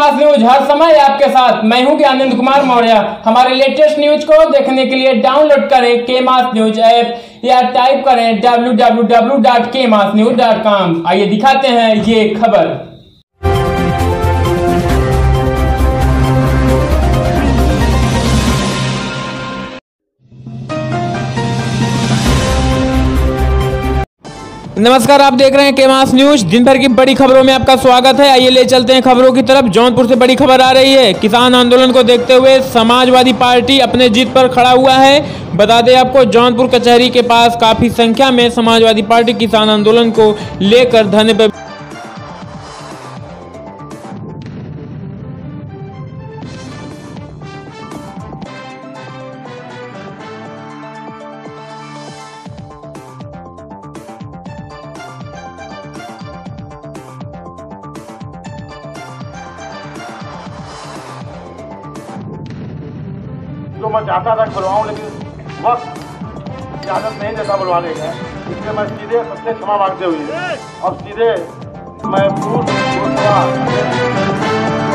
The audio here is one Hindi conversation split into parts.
मास न्यूज़ हर समय आपके साथ। मैं हूँ आनंद कुमार मौर्य। हमारे लेटेस्ट न्यूज़ को देखने के लिए डाउनलोड करें के मास न्यूज़ ऐप या टाइप करें W W W dot K Mass News dot com आइए दिखाते हैं ये खबर। नमस्कार, आप देख रहे हैं केमास न्यूज़ दिन भर की बड़ी खबरों में आपका स्वागत है। आइए ले चलते हैं खबरों की तरफ़। जौनपुर से बड़ी खबर आ रही है। किसान आंदोलन को देखते हुए समाजवादी पार्टी अपने जीत पर खड़ा हुआ है। बता दें आपको, जौनपुर कचहरी के पास काफ़ी संख्या में समाजवादी पार्टी किसान आंदोलन को लेकर पर जो मैं चाहता था खुलवाऊँ लेकिन वक्त इजाज़त नहीं देता बुलवाने का। इसलिए मैं सीधे सबसे क्षमा मांगते हुए अब सीधे मैं पूर्व लोकसभा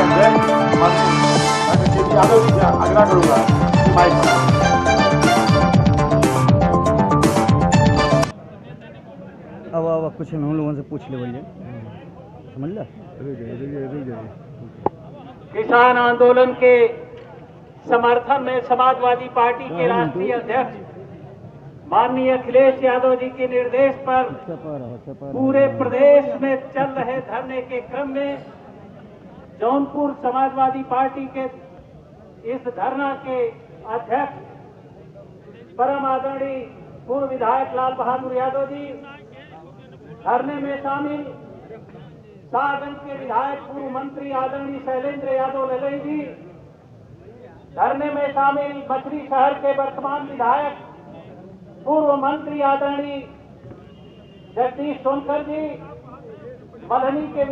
अध्यक्ष माननीय के पी यादव जी से आग्रह करूँगा। कि माइक अब अब कुछ हम लोगों से पूछ ले भैया। समझ ला किसान आंदोलन के समर्थन में समाजवादी पार्टी के राष्ट्रीय अध्यक्ष माननीय अखिलेश यादव जी के निर्देश पर पूरे प्रदेश में चल रहे धरने के क्रम में जौनपुर समाजवादी पार्टी के इस धरना के अध्यक्ष परम आदरणीय पूर्व विधायक लाल बहादुर यादव जी धरने में शामिल साहगंज के विधायक पूर्व मंत्री आदरणीय शैलेंद्र यादव ललई जी धरने में शामिल मछली शहर के वर्तमान विधायक, पूर्व मंत्री आदरणीय जगदीश सोनकर जी, मधनी के